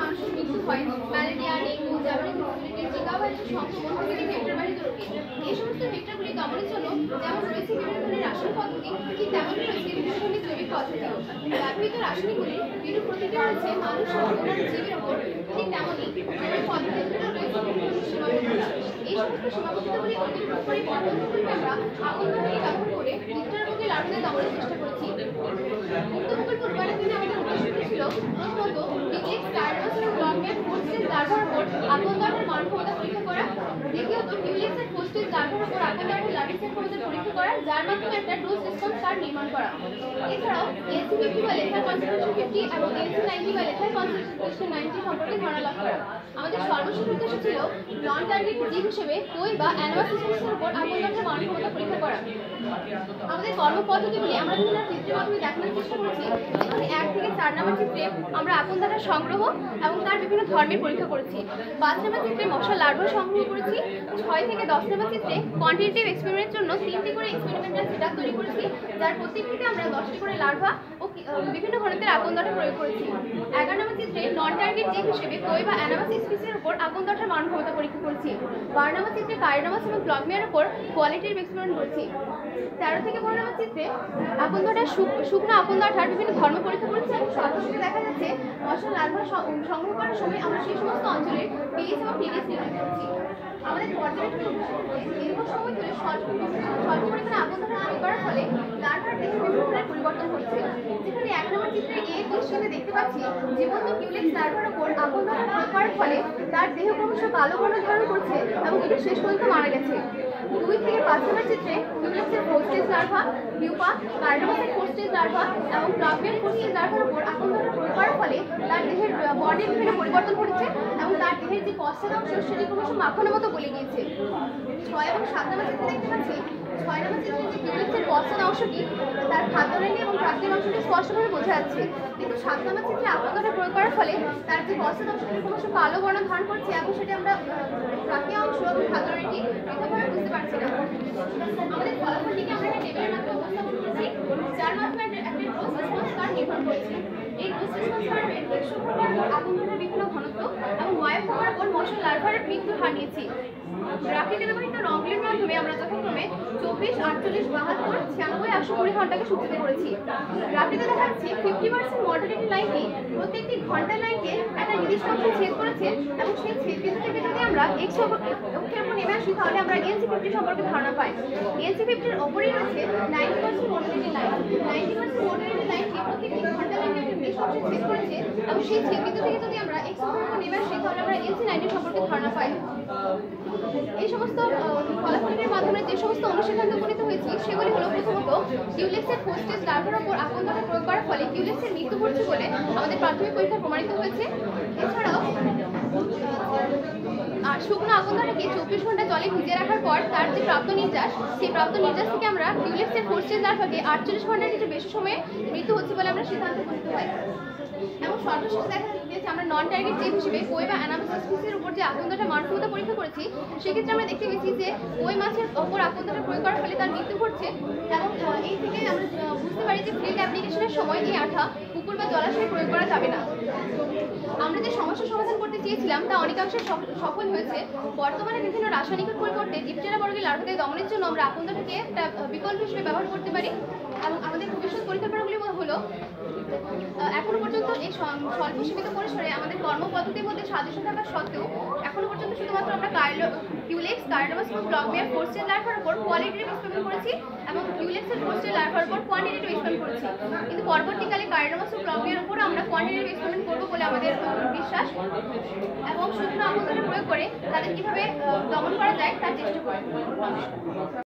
মানুষের মৃত্যু হয়। ম্যালেরিয়া ডেঙ্গু জাপানি জিকা ভাইরাসের সংক্রমণ প্রভৃতি ভেক্টরবাহিত রোগে এই সমস্ত ভেক্টরগুলি দমনের জন্য যেমন রয়েছে বিভিন্ন ধরনের রাসায়নিক পদ্ধতি, ঠিক তেমনই রয়েছে পদ্ধতি। এই সমস্ত সীমাবদ্ধতাগুলি পদ্ধতিগুলি আমরা চেষ্টা করেছি। ছিল লার্ভার উপর মান ক্ষমতা পরীক্ষা করা, দ্বিতীয়ত উপর পরীক্ষা করা, যার মাধ্যমে একটা ডোজ রেসপন্স কার্ড নির্মাণ করা। এছাড়াও এলসি ফিফটি বা এবং এলসি নাইনটি বা লেথার কনসেন্ট্রেশন সম্পর্কে ধারণা লাভ করা। আমাদের সর্বশেষ উদ্দেশ্য ছিল নন টার্গেট জীব হিসেবে দই বা অ্যানোয়া সিস্টেমের উপর মান ক্ষমতা পরীক্ষা করা। আমাদের কর্মপদ্ধতিগুলি আমরা দেখানোর চেষ্টা করেছি যেখানে এক চার নম্বর চিত্রে আমরা আপন দ্বারা সংগ্রহ এবং তার বিভিন্ন ধর্মের পরীক্ষা করেছি। পাঁচ নম্বর চিত্রে মশা লার্ভা সংগ্রহ করেছি, ছয় থেকে দশ নম্বর চিত্রে কোয়ান্টিটিভ এক্সপেরিমেন্টের জন্য তিনটি করে এক্সপেরিমেন্টাল সেটআপ তৈরি করেছি, যার প্রত্যেকটিতে আমরা দশটি করে লার্ভা বিভিন্ন ঘনত্বের আপন দ্বারা প্রয়োগ করেছি এগারো নম্বর চিত্রে নন টার্গেট জীব হিসেবে কই বা অ্যানামাস স্পিসিসের উপর আপন দ্বারার মান ক্ষমতা পরীক্ষা করেছি বারো নম্বর চিত্রে কাইরোনামাস এবং প্লগমিয়ার উপর কোয়ালিটির এক্সপেরিমেন্ট করেছি তেরো থেকে পনেরো নম্বর চিত্রে আপন দ্বারার শুকনো আপন দ্বারার বিভিন্ন ধর্ম পরীক্ষা করেছি এবং সর্বশেষে দেখা যাচ্ছে মশলা লার্ভা সংগ্রহ করার সময় আমরা সেই সমস্ত অঞ্চলের পিএইচ এবং পিডিএস নির্ণয় করেছি আমাদের পর্যবেক্ষণ দীর্ঘ সময় ধরে স্বল্প পরিমাণে আপন দ্বারা প্রয়োগ করার ফলে লার্ভার দেহে বিভিন্ন ধরনের পরিবর্তন হচ্ছে। যেখানে এক নম্বর চিত্রে এ দৃশ্যতে দেখতে পাচ্ছি জীবন্ত কিউলেক্স নার্ভার উপর আপন দ্বারা করার ফলে তার দেহ ক্রমশ কালো বর্ণ ধারণ করছে এবং এটি শেষ পর্যন্ত মারা গেছে। দুই থেকে পাঁচ নম্বর চিত্রে কিউলেক্সের হোস্টেজ নার্ভা, বিউপা, কার্ডোমাসের ফোস্টেজ লার্ভা এবং প্লাভিয়ান ফোস্টেজ লার্ভার উপর আপন প্রয়োগ করার ফলে তার দেহের বডির বিভিন্ন পরিবর্তন ঘটেছে এবং তার দেহের যে পশ্চাৎ অংশ সেটি ক্রমশ মাখনের মতো গলে গিয়েছে। ছয় এবং সাত চিত্রে দেখতে পাচ্ছি অংশটি, তার খাদ্যনালী এবং ট্রাকের অংশটি স্পষ্টভাবে বোঝা যাচ্ছে। কিন্তু সাত নম্বর চিত্রে প্রয়োগ করার ফলে তার যে পশ্চাৎ অংশটি কালো বর্ণ ধারণ করছে এবং সেটি আমরা ট্রাকের অংশ এবং খাদ্যনালীটি পৃথকভাবে বুঝতে পারছি না। আমাদের ফলাফলটিকে আমরা একটা টেবিলের মাধ্যমে উপস্থাপন করেছি যার মাধ্যমে একটা একটা ডোজ রেসপন্স কার্ড নির্ভর করছে। এই এক্স বিভিন্ন ঘনত্ব এবং ওয়াইফ উপর মশলা লার্ভার মৃত্যু হারিয়েছে। রাখি গ্রাফিতে ব্যবহৃত যথাক্রমে চব্বিশ, আটচল্লিশ, বাহাত্তর, ছিয়ানব্বই, একশো কুড়ি ঘন্টাকে সূচিত করেছি। গ্রাফিতে দেখা যাচ্ছে ফিফটি পার্সেন্ট মডারেটি লাইনটি প্রত্যেকটি ঘণ্টার লাইনকে একটা নির্দিষ্ট অংশে ছেদ করেছে এবং সেই ছেদ থেকে যদি আমরা এক্স অক্ষের উপর নেমে আসি, তাহলে আমরা এনসি ফিফটি সম্পর্কে ধারণা পাই। এনসি ফিফটির ওপরেই রয়েছে নাইনটি পার্সেন্ট মডারেটি লাইন নাইনটি পার্সেন্ট মডারেটি লাইনটি প্রত্যেকটি ঘণ্টার লাইনকে একটা নির্দিষ্ট অংশে ছেদ করেছে এবং সেই ছেদ থেকে যদি আমরা এক্স অক্ষের উপর নেমে আসি, তাহলে আমরা এনসি নাইনটি সম্পর্কে ধারণা পাই এই সমস্ত আহ, ফলাফলের মাধ্যমে যে সমস্ত অনুসন্ধান উপনীত হয়েছি, সেগুলি হলো প্রথমত কিউলেক্সের পোস্টেজ লার্ভার ওপর আকন্দনে প্রয়োগ করার ফলে কিউলেক্সের মৃত্যু ঘটছে বলে আমাদের প্রাথমিক পরীক্ষা প্রমাণিত হয়েছে। এছাড়াও শুকনো আকন্দটাকে চব্বিশ ঘণ্টা জলে ভিজিয়ে রাখার পর তার যে প্রাপ্ত নির্যাস, সেই প্রাপ্ত নির্যাস থেকে আমরা কিউলেক্সের পোস্টেজ লার্ভাকে আটচল্লিশ ঘণ্টার কিছু বেশি সময়ে মৃত্যু হচ্ছে বলে আমরা সিদ্ধান্ত উপনীত হয় এবং সর্বশেষ দেখা আমরা নন টার্গেট জীব হিসেবে কই বা অ্যানামাসাস স্পিসির উপর যে আকন্দটা মানসিকতা পরীক্ষা করেছি, সেক্ষেত্রে আমরা দেখতে পেয়েছি যে কই মাছের ওপর আকন্দটা প্রয়োগ করার ফলে তার মৃত্যু ঘটছে। এবং এই থেকে আমরা বুঝতে পারি যে ফিল্ড অ্যাপ্লিকেশনের সময় এই আঠা পুকুর বা জলাশয়ে প্রয়োগ করা যাবে না। আমরা যে সমস্যা সমাধান করতে চেয়েছিলাম, তা অনেকাংশে সফ- সফল হয়েছে। বর্তমানে বিভিন্ন রাসায়নিক পরিবর্তে ডিপটেরা বর্গের লার্ভাকে দমনের জন্য আমরা আকন্দটাকে একটা বিকল্প হিসেবে ব্যবহার করতে পারি। এবং আমাদের ভবিষ্যৎ পরিকল্পনাগুলি হলো আহ, এখনও পর্যন্ত এই স্বল্প সীমিত পরিসরে আমাদের কর্মপদ্ধতির মধ্যে সাদৃশ্য থাকা সত্ত্বেও এখনও পর্যন্ত শুধুমাত্র আমরা কার্লো কিউলেক্স কার্ডোমাস এবং ব্লকমেয়ার ফোর্সের লার্ভার উপর কোয়ালিটিভ এক্সপেরিমেন্ট করেছি এবং কিউলেক্সের ফোর্সের লার্ভার উপর কোয়ান্টিটিভ এক্সপেরিমেন্ট করেছি। কিন্তু পরবর্তীকালে কার্ডোমাস ও ব্লকমেয়ার উপর আমরা কোয়ান্টিটিভ এক্সপেরিমেন্ট করব বলে আমাদের বিশ্বাস এবং শুকনো আবর্জনা প্রয়োগ করে তাদের কীভাবে দমন করা যায় তার চেষ্টা করব।